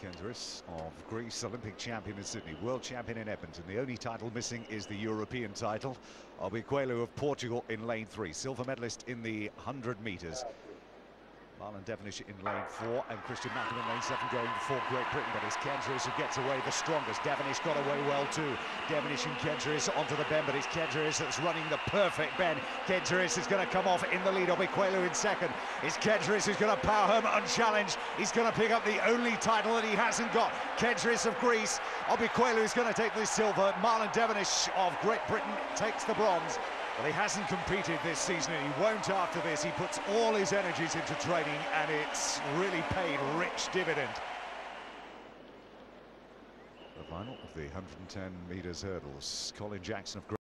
Kenteris of Greece, Olympic champion in Sydney, world champion in Edmonton. The only title missing is the European title. Obikwelu of Portugal in lane three, silver medalist in the 100 metres. Marlon Devonish in lane four and Christian Malcolm in lane seven going for Great Britain, but it's Kenteris who gets away the strongest. Devonish got away well too. Devonish and Kenteris onto the bend, but it's Kenteris that's running the perfect bend. Kenteris is going to come off in the lead. Obikwelu in second. It's Kenteris who's going to power home unchallenged. He's going to pick up the only title that he hasn't got. Kenteris of Greece. Obikwelu is going to take the silver. Marlon Devonish of Great Britain takes the bronze. Well, he hasn't competed this season and he won't after this. He puts all his energies into training and it's really paid rich dividend. The final of the 110 metres hurdles. Colin Jackson of